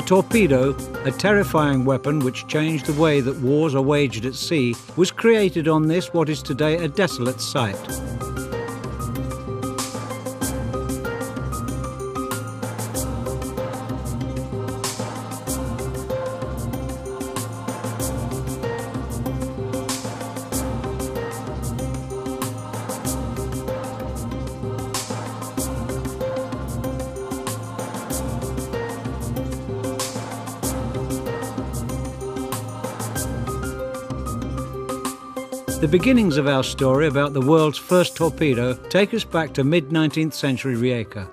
The torpedo, a terrifying weapon which changed the way that wars are waged at sea, was created on this what is today a desolate site. Beginnings of our story about the world's first torpedo take us back to mid 19th century Rijeka.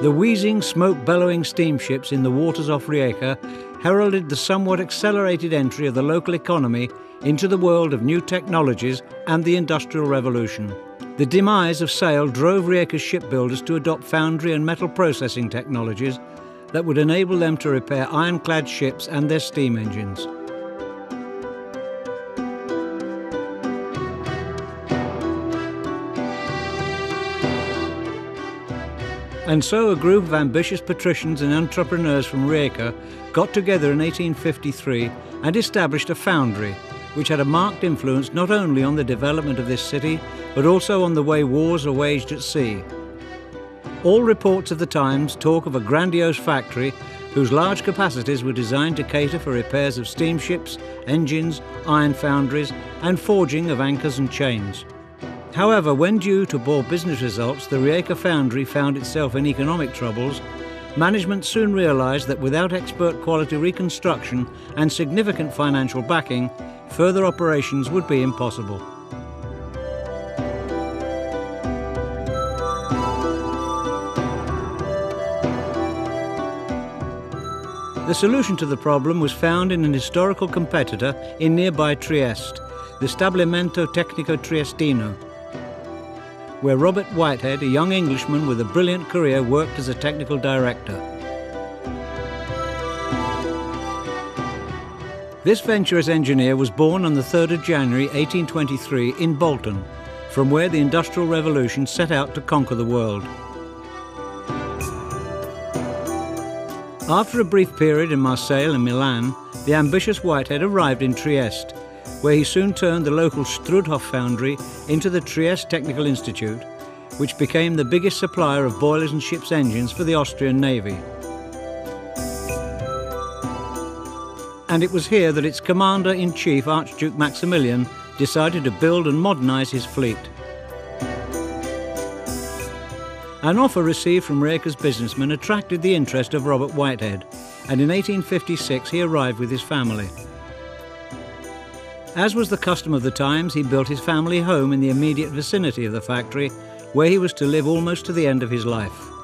The wheezing, smoke bellowing steamships in the waters off Rijeka heralded the somewhat accelerated entry of the local economy into the world of new technologies and the Industrial Revolution. The demise of sail drove Rijeka's shipbuilders to adopt foundry and metal processing technologies that would enable them to repair ironclad ships and their steam engines. And so a group of ambitious patricians and entrepreneurs from Rijeka got together in 1853 and established a foundry which had a marked influence not only on the development of this city, but also on the way wars are waged at sea. All reports of the times talk of a grandiose factory whose large capacities were designed to cater for repairs of steamships, engines, iron foundries, and forging of anchors and chains. However, when due to poor business results, the Rijeka foundry found itself in economic troubles, management soon realised that without expert quality reconstruction and significant financial backing, further operations would be impossible. The solution to the problem was found in an historical competitor in nearby Trieste, the Stabilimento Tecnico Triestino, where Robert Whitehead, a young Englishman with a brilliant career, worked as a technical director. This venturous engineer was born on the 3rd of January 1823 in Bolton, from where the Industrial Revolution set out to conquer the world. After a brief period in Marseille and Milan, the ambitious Whitehead arrived in Trieste, where he soon turned the local Strudthoff foundry into the Trieste Technical Institute, which became the biggest supplier of boilers and ship's engines for the Austrian Navy. and it was here that its commander in chief, Archduke Maximilian, decided to build and modernise his fleet. An offer received from Rijeka's businessmen attracted the interest of Robert Whitehead, and in 1856 he arrived with his family. As was the custom of the times, he built his family home in the immediate vicinity of the factory, where he was to live almost to the end of his life.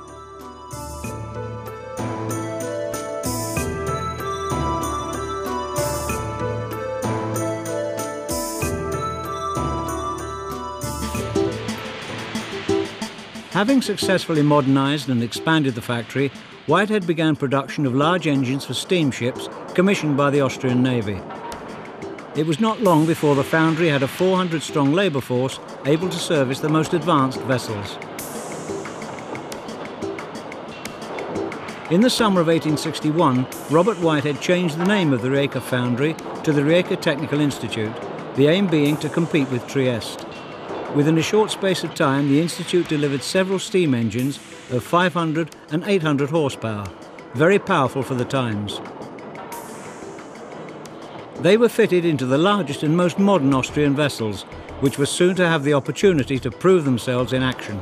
Having successfully modernised and expanded the factory, Whitehead began production of large engines for steamships commissioned by the Austrian Navy. It was not long before the foundry had a 400 strong labour force able to service the most advanced vessels. In the summer of 1861, Robert Whitehead changed the name of the Rijeka foundry to the Rijeka Technical Institute, the aim being to compete with Trieste. Within a short space of time, the Institute delivered several steam engines of 500 and 800 horsepower, very powerful for the times. They were fitted into the largest and most modern Austrian vessels, which were soon to have the opportunity to prove themselves in action.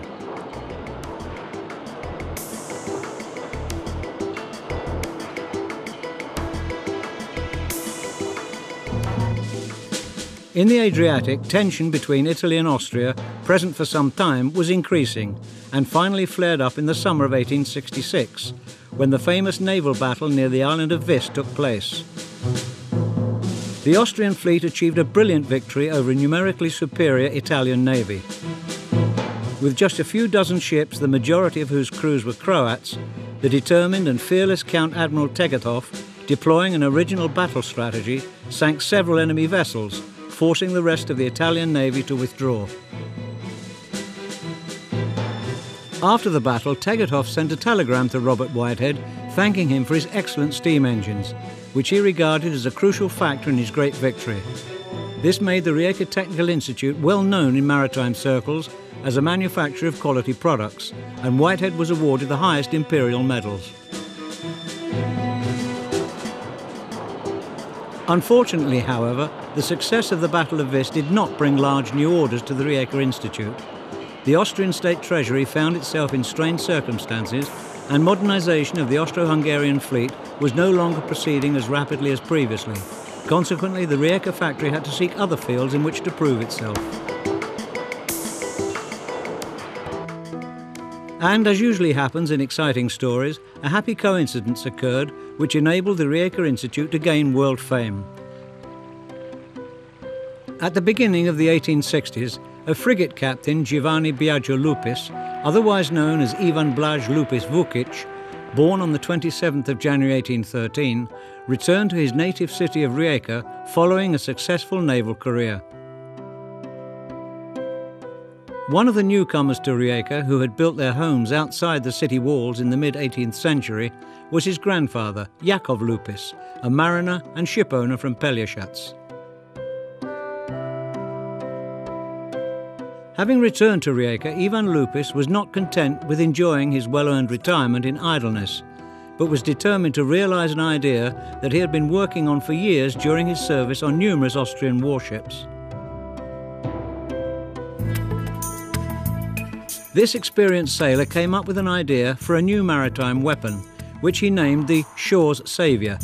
In the Adriatic, tension between Italy and Austria, present for some time, was increasing and finally flared up in the summer of 1866, when the famous naval battle near the island of Vis took place. The Austrian fleet achieved a brilliant victory over a numerically superior Italian navy. With just a few dozen ships, the majority of whose crews were Croats, the determined and fearless Count Admiral Tegethoff deploying an original battle strategy, sank several enemy vessels, forcing the rest of the Italian navy to withdraw. After the battle, Tegethoff sent a telegram to Robert Whitehead thanking him for his excellent steam engines, which he regarded as a crucial factor in his great victory. This made the Rijeka Technical Institute well known in maritime circles as a manufacturer of quality products, and Whitehead was awarded the highest imperial medals. Unfortunately, however, the success of the Battle of Vis did not bring large new orders to the Rijeka Institute. The Austrian state treasury found itself in strained circumstances and modernization of the Austro-Hungarian fleet was no longer proceeding as rapidly as previously. Consequently, the Rijeka factory had to seek other fields in which to prove itself. And as usually happens in exciting stories, a happy coincidence occurred which enabled the Rijeka Institute to gain world fame. At the beginning of the 1860s, a frigate captain, Giovanni Biagio Lupis, otherwise known as Ivan Blaž Lupis Vukic, born on the 27th of January 1813, returned to his native city of Rijeka following a successful naval career. One of the newcomers to Rijeka who had built their homes outside the city walls in the mid-18th century was his grandfather, Yakov Lupis, a mariner and shipowner from Pelješac. Having returned to Rijeka, Ivan Lupis was not content with enjoying his well-earned retirement in idleness, but was determined to realise an idea that he had been working on for years during his service on numerous Austrian warships. This experienced sailor came up with an idea for a new maritime weapon, which he named the Shore's Saviour.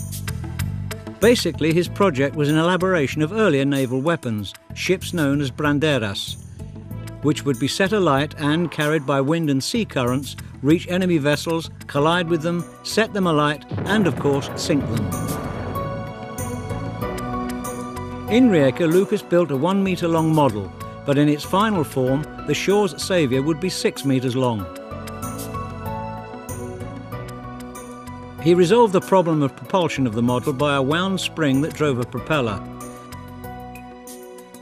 Basically, his project was an elaboration of earlier naval weapons, ships known as branderas, which would be set alight and, carried by wind and sea currents, reach enemy vessels, collide with them, set them alight, and of course sink them. In Rijeka, Lupis built a one metre long model, but in its final form, the Shore's Saviour would be six metres long. He resolved the problem of propulsion of the model by a wound spring that drove a propeller.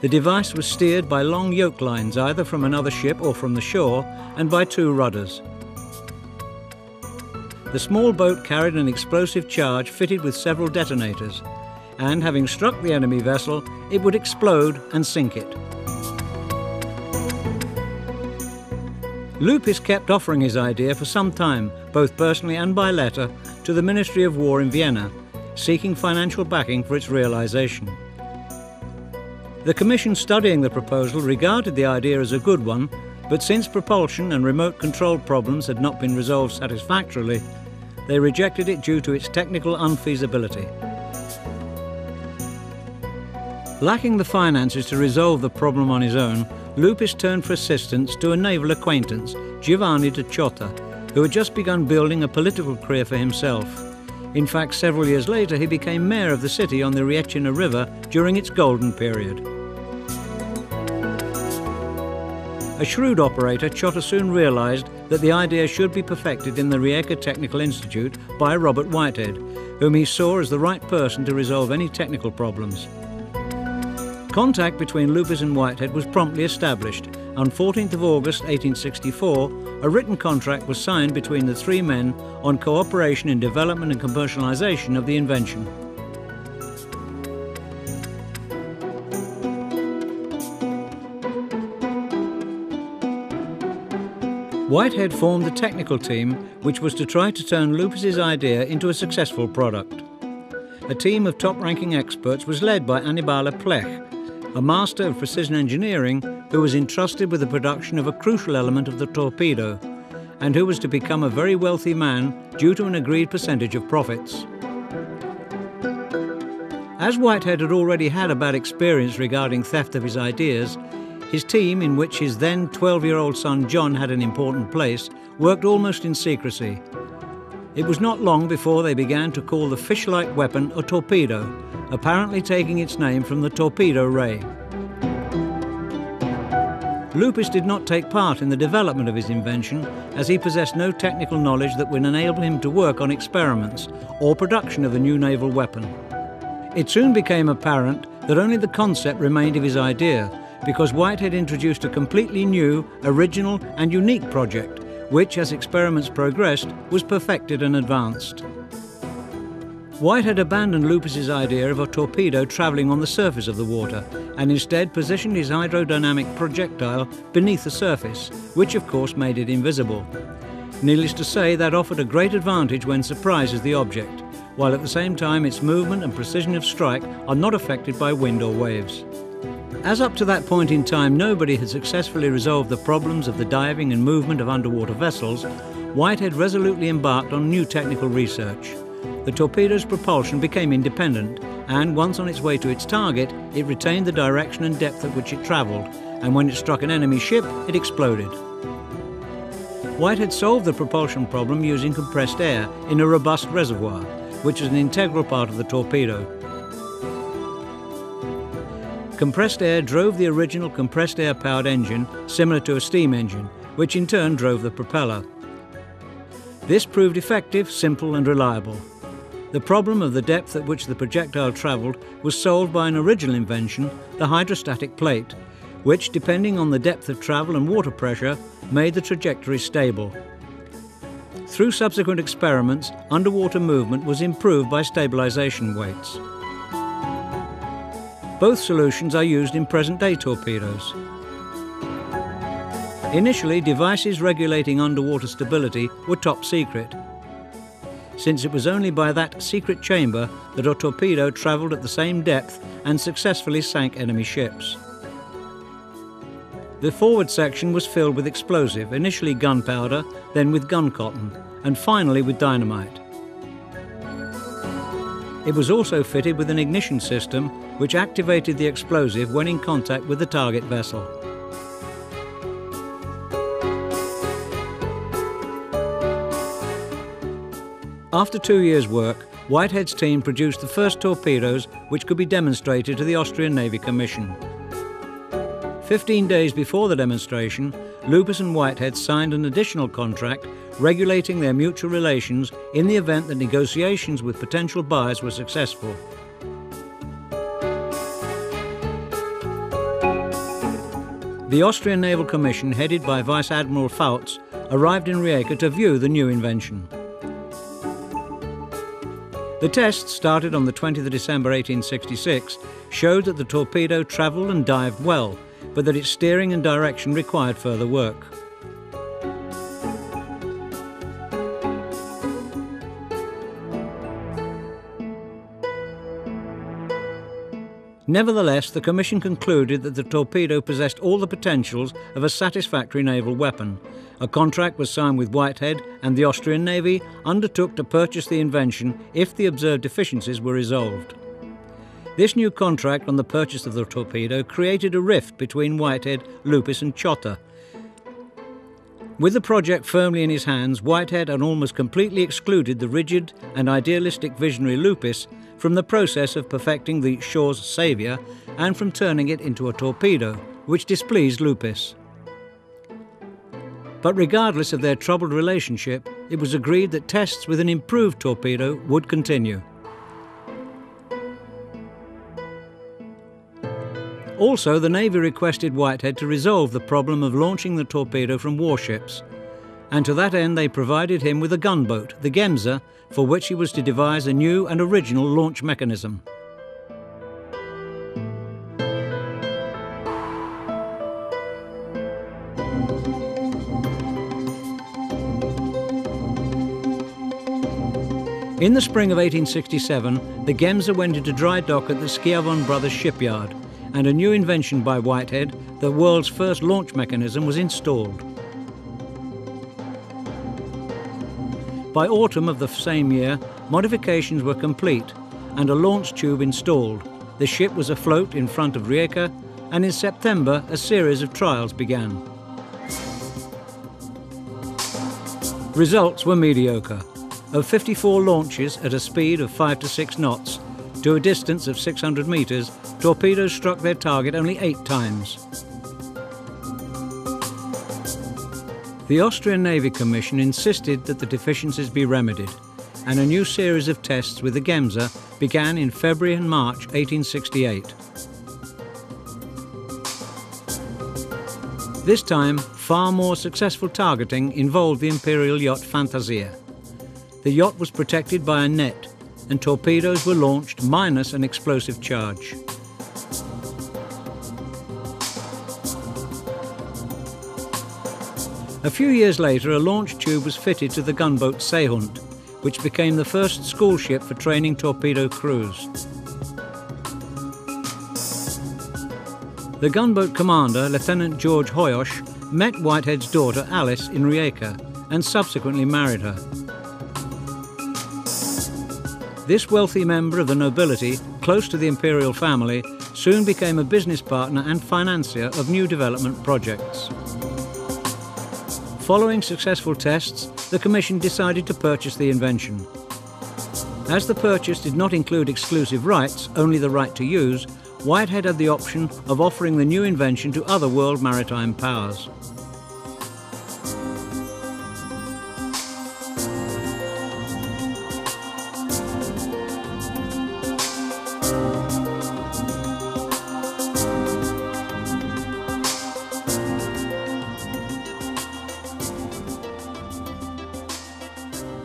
The device was steered by long yoke lines either from another ship or from the shore and by two rudders. The small boat carried an explosive charge fitted with several detonators, and having struck the enemy vessel, it would explode and sink it. Lupis kept offering his idea for some time, both personally and by letter, to the Ministry of War in Vienna, seeking financial backing for its realization. The Commission studying the proposal regarded the idea as a good one, but since propulsion and remote control problems had not been resolved satisfactorily, they rejected it due to its technical unfeasibility. Lacking the finances to resolve the problem on his own, Lupis turned for assistance to a naval acquaintance, Giovanni de Ciotta, who had just begun building a political career for himself. In fact, several years later, he became mayor of the city on the Rječina River during its golden period. A shrewd operator, Ciotta soon realised that the idea should be perfected in the Rijeka Technical Institute by Robert Whitehead, whom he saw as the right person to resolve any technical problems. Contact between Lupis and Whitehead was promptly established. On 14th of August 1864, a written contract was signed between the three men on cooperation in development and commercialisation of the invention. Whitehead formed the technical team which was to try to turn Lupis's idea into a successful product. A team of top-ranking experts was led by Annibale Plech, a master of precision engineering who was entrusted with the production of a crucial element of the torpedo and who was to become a very wealthy man due to an agreed percentage of profits. As Whitehead had already had a bad experience regarding theft of his ideas, his team, in which his then 12 year old son John had an important place, worked almost in secrecy. It was not long before they began to call the fish like weapon a torpedo, apparently taking its name from the torpedo ray. Lupis did not take part in the development of his invention as he possessed no technical knowledge that would enable him to work on experiments or production of the new naval weapon. It soon became apparent that only the concept remained of his idea because Whitehead introduced a completely new, original and unique project which, as experiments progressed, was perfected and advanced. Whitehead abandoned Lupis's idea of a torpedo travelling on the surface of the water and instead positioned his hydrodynamic projectile beneath the surface, which of course made it invisible. Needless to say, that offered a great advantage when surprised as the object, while at the same time its movement and precision of strike are not affected by wind or waves. As up to that point in time nobody had successfully resolved the problems of the diving and movement of underwater vessels, Whitehead resolutely embarked on new technical research the torpedo's propulsion became independent, and once on its way to its target, it retained the direction and depth at which it travelled, and when it struck an enemy ship, it exploded. Whitehead solved the propulsion problem using compressed air in a robust reservoir, which is an integral part of the torpedo. Compressed air drove the original compressed air powered engine, similar to a steam engine, which in turn drove the propeller. This proved effective, simple, and reliable. The problem of the depth at which the projectile travelled was solved by an original invention, the hydrostatic plate, which, depending on the depth of travel and water pressure, made the trajectory stable. Through subsequent experiments, underwater movement was improved by stabilisation weights. Both solutions are used in present-day torpedoes. Initially, devices regulating underwater stability were top secret, since it was only by that secret chamber that a torpedo travelled at the same depth and successfully sank enemy ships. The forward section was filled with explosive, initially gunpowder, then with gun cotton, and finally with dynamite. It was also fitted with an ignition system which activated the explosive when in contact with the target vessel. After two years' work, Whitehead's team produced the first torpedoes which could be demonstrated to the Austrian Navy Commission. Fifteen days before the demonstration, Lupis and Whitehead signed an additional contract regulating their mutual relations in the event that negotiations with potential buyers were successful. The Austrian Naval Commission, headed by Vice Admiral Fouts, arrived in Rijeka to view the new invention. The tests, started on the 20th of December 1866, showed that the torpedo travelled and dived well, but that its steering and direction required further work. Nevertheless, the Commission concluded that the torpedo possessed all the potentials of a satisfactory naval weapon. A contract was signed with Whitehead, and the Austrian Navy undertook to purchase the invention if the observed deficiencies were resolved. This new contract on the purchase of the torpedo created a rift between Whitehead, Lupis, and Ciotta. With the project firmly in his hands, Whitehead had almost completely excluded the rigid and idealistic visionary Lupis from the process of perfecting the Shore's Saviour and from turning it into a torpedo, which displeased Lupis. But regardless of their troubled relationship, it was agreed that tests with an improved torpedo would continue. Also, the Navy requested Whitehead to resolve the problem of launching the torpedo from warships, and to that end they provided him with a gunboat, the Gemser, for which he was to devise a new and original launch mechanism. In the spring of 1867, the Gemser went into dry dock at the Schiavon Brothers shipyard, and a new invention by Whitehead, the world's first launch mechanism, was installed. By autumn of the same year, modifications were complete and a launch tube installed. The ship was afloat in front of Rijeka, and in September a series of trials began. Results were mediocre. Of 54 launches at a speed of 5 to 6 knots, to a distance of 600 metres, torpedoes struck their target only eight times. The Austrian Navy Commission insisted that the deficiencies be remedied, and a new series of tests with the Gemser began in February and March 1868. This time, far more successful targeting involved the Imperial yacht Fantasia. The yacht was protected by a net, and torpedoes were launched minus an explosive charge. A few years later, a launch tube was fitted to the gunboat Seehund, which became the first school ship for training torpedo crews. The gunboat commander, Lieutenant George Hoyos, met Whitehead's daughter Alice in Rijeka and subsequently married her. This wealthy member of the nobility, close to the imperial family, soon became a business partner and financier of new development projects. Following successful tests, the Commission decided to purchase the invention. As the purchase did not include exclusive rights, only the right to use, Whitehead had the option of offering the new invention to other world maritime powers.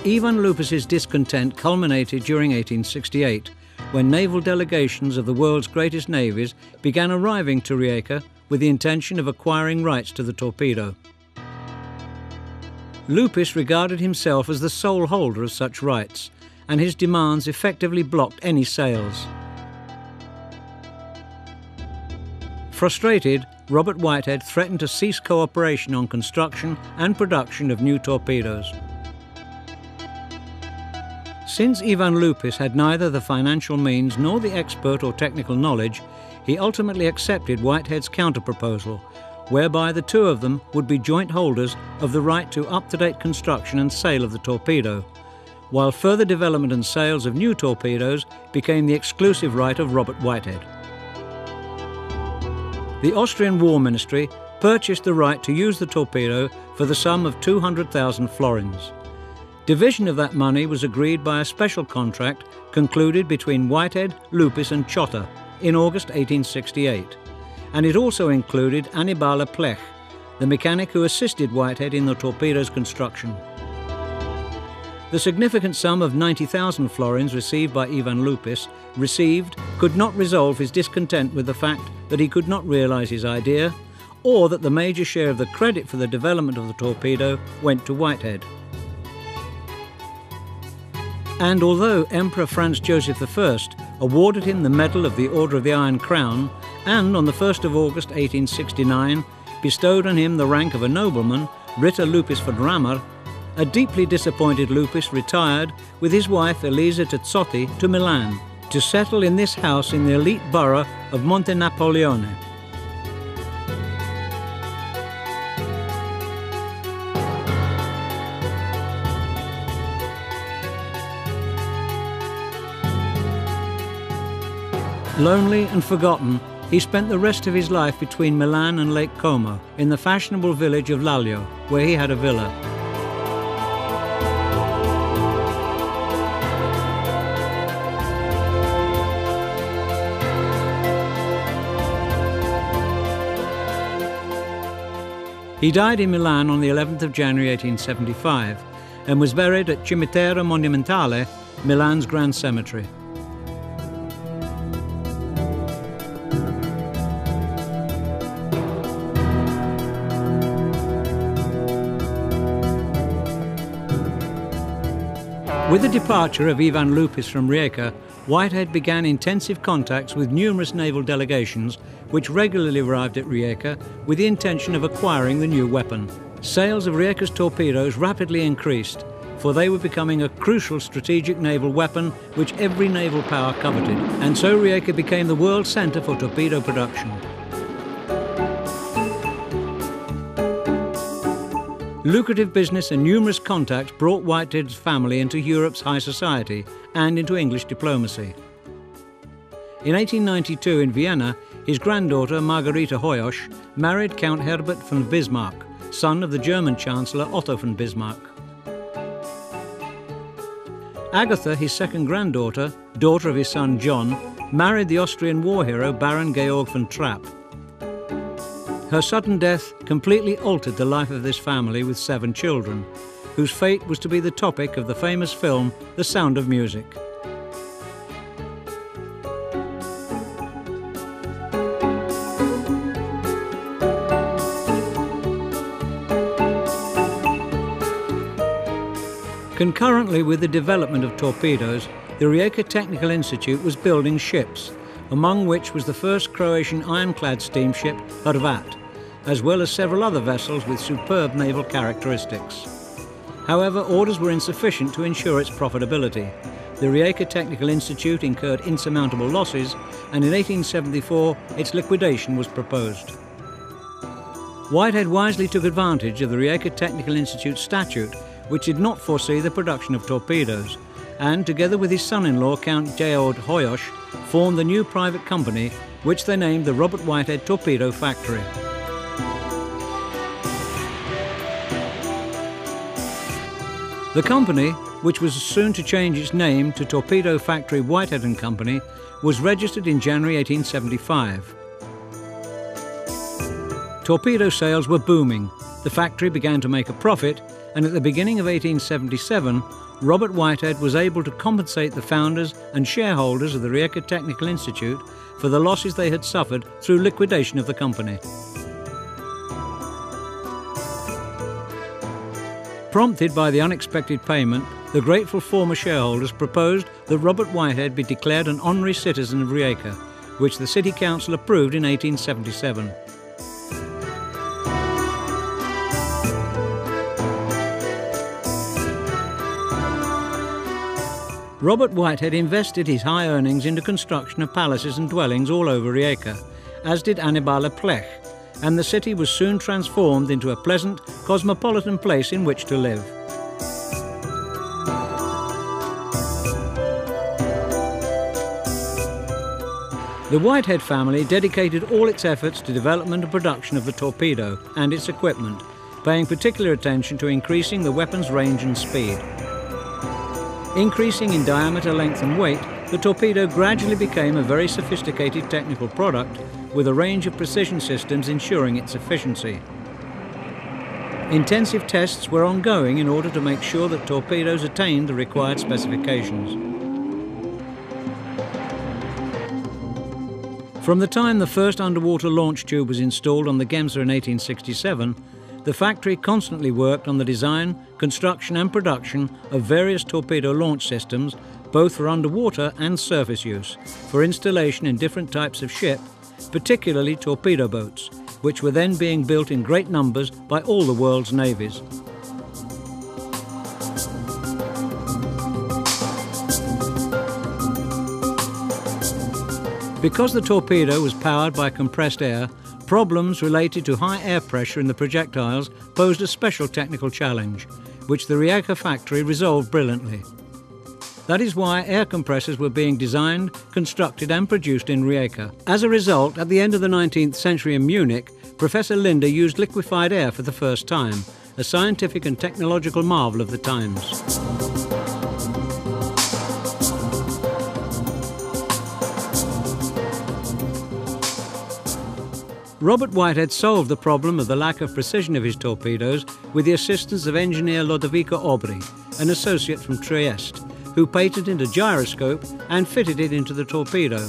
Ivan Lupis's discontent culminated during 1868 when naval delegations of the world's greatest navies began arriving to Rijeka with the intention of acquiring rights to the torpedo. Lupis regarded himself as the sole holder of such rights, and his demands effectively blocked any sales. Frustrated, Robert Whitehead threatened to cease cooperation on construction and production of new torpedoes. Since Ivan Lupis had neither the financial means nor the expert or technical knowledge, he ultimately accepted Whitehead's counterproposal, whereby the two of them would be joint holders of the right to up-to-date construction and sale of the torpedo, while further development and sales of new torpedoes became the exclusive right of Robert Whitehead. The Austrian War Ministry purchased the right to use the torpedo for the sum of 200,000 florins. Division of that money was agreed by a special contract concluded between Whitehead, Lupis and Ciotta in August 1868, and it also included Annibale Plech, the mechanic who assisted Whitehead in the torpedo's construction. The significant sum of 90,000 florins received by Ivan Lupis received could not resolve his discontent with the fact that he could not realise his idea, or that the major share of the credit for the development of the torpedo went to Whitehead. And although Emperor Franz Joseph I awarded him the Medal of the Order of the Iron Crown and on the 1st of August 1869 bestowed on him the rank of a nobleman, Ritter Lupis von Rammer, a deeply disappointed Lupis retired with his wife Elisa Tezzotti to Milan to settle in this house in the elite borough of Monte Napoleone. Lonely and forgotten, he spent the rest of his life between Milan and Lake Como in the fashionable village of Lallio, where he had a villa. He died in Milan on the 11th of January 1875 and was buried at Cimitero Monumentale, Milan's Grand Cemetery. With the departure of Ivan Lupis from Rijeka, Whitehead began intensive contacts with numerous naval delegations which regularly arrived at Rijeka with the intention of acquiring the new weapon. Sales of Rijeka's torpedoes rapidly increased, for they were becoming a crucial strategic naval weapon which every naval power coveted, and so Rijeka became the world centre for torpedo production. Lucrative business and numerous contacts brought Whitehead's family into Europe's high society and into English diplomacy. In 1892 in Vienna, his granddaughter Margarita Hoyos married Count Herbert von Bismarck, son of the German Chancellor Otto von Bismarck. Agatha, his second granddaughter, daughter of his son John, married the Austrian war hero Baron Georg von Trapp. Her sudden death completely altered the life of this family with seven children, whose fate was to be the topic of the famous film The Sound of Music. Concurrently with the development of torpedoes, the Rijeka Technical Institute was building ships, among which was the first Croatian ironclad steamship Hrvat, as well as several other vessels with superb naval characteristics. However, orders were insufficient to ensure its profitability. The Rijeka Technical Institute incurred insurmountable losses, and in 1874 its liquidation was proposed. Whitehead wisely took advantage of the Rijeka Technical Institute statute which did not foresee the production of torpedoes, and together with his son-in-law Count Georg Hoyos, formed the new private company which they named the Robert Whitehead Torpedo Factory. The company, which was soon to change its name to Torpedo Factory Whitehead and Company, was registered in January 1875. Torpedo sales were booming. The factory began to make a profit and at the beginning of 1877, Robert Whitehead was able to compensate the founders and shareholders of the Rijeka Technical Institute for the losses they had suffered through liquidation of the company. Prompted by the unexpected payment, the grateful former shareholders proposed that Robert Whitehead be declared an honorary citizen of Rijeka, which the City Council approved in 1877. Robert Whitehead invested his high earnings into construction of palaces and dwellings all over Rijeka, as did Annibale Plech, and the city was soon transformed into a pleasant, cosmopolitan place in which to live. The Whitehead family dedicated all its efforts to development and production of the torpedo and its equipment, paying particular attention to increasing the weapon's range and speed. Increasing in diameter, length and weight, the torpedo gradually became a very sophisticated technical product with a range of precision systems ensuring its efficiency. Intensive tests were ongoing in order to make sure that torpedoes attained the required specifications. From the time the first underwater launch tube was installed on the Gemser in 1867, the factory constantly worked on the design, construction and production of various torpedo launch systems, both for underwater and surface use, for installation in different types of ship, particularly torpedo boats, which were then being built in great numbers by all the world's navies. Because the torpedo was powered by compressed air, Problems related to high air pressure in the projectiles posed a special technical challenge, which the Rijeka factory resolved brilliantly. That is why air compressors were being designed, constructed and produced in Rijeka. As a result, at the end of the 19th century in Munich, Professor Linde used liquefied air for the first time, a scientific and technological marvel of the times. Robert Whitehead solved the problem of the lack of precision of his torpedoes with the assistance of engineer Lodovico Obry, an associate from Trieste, who patented a gyroscope and fitted it into the torpedo.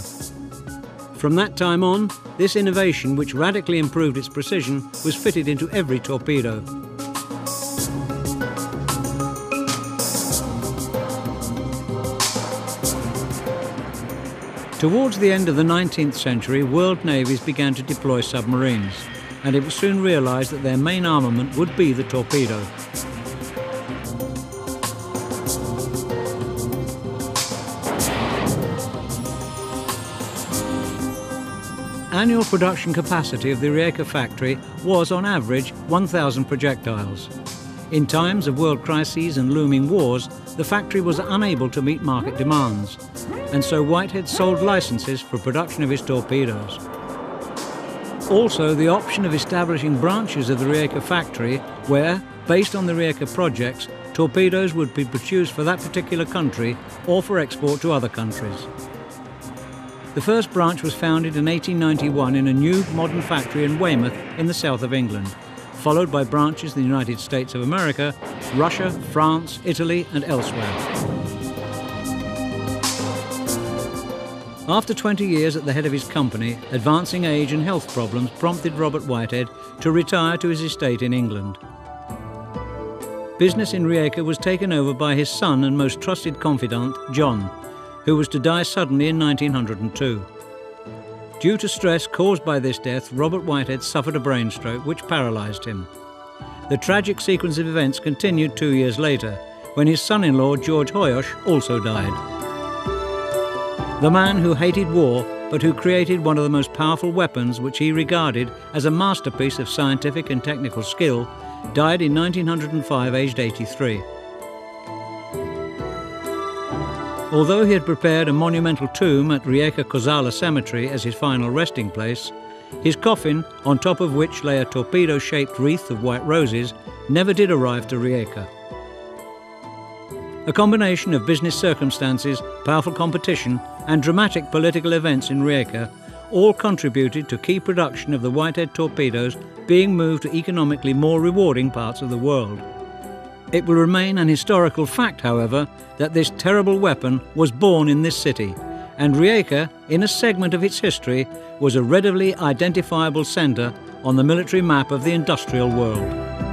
From that time on, this innovation, which radically improved its precision, was fitted into every torpedo. Towards the end of the 19th century, world navies began to deploy submarines, and it was soon realised that their main armament would be the torpedo. Annual production capacity of the Rijeka factory was on average 1,000 projectiles. In times of world crises and looming wars, the factory was unable to meet market demands, and so Whitehead sold licenses for production of his torpedoes. Also, the option of establishing branches of the Rijeka factory where, based on the Rijeka projects, torpedoes would be produced for that particular country or for export to other countries. The first branch was founded in 1891 in a new modern factory in Weymouth in the south of England, followed by branches in the United States of America, Russia, France, Italy and elsewhere. After 20 years at the head of his company, advancing age and health problems prompted Robert Whitehead to retire to his estate in England. Business in Rijeka was taken over by his son and most trusted confidant, John, who was to die suddenly in 1902. Due to stress caused by this death, Robert Whitehead suffered a brain stroke which paralysed him. The tragic sequence of events continued two years later, when his son-in-law George Hoyos, also died. The man who hated war but who created one of the most powerful weapons which he regarded as a masterpiece of scientific and technical skill, died in 1905 aged 83. Although he had prepared a monumental tomb at Rijeka Kozala Cemetery as his final resting place, his coffin, on top of which lay a torpedo-shaped wreath of white roses, never did arrive to Rijeka. A combination of business circumstances, powerful competition and dramatic political events in Rijeka all contributed to key production of the Whitehead torpedoes being moved to economically more rewarding parts of the world. It will remain an historical fact, however, that this terrible weapon was born in this city, and Rijeka, in a segment of its history, was a readily identifiable centre on the military map of the industrial world.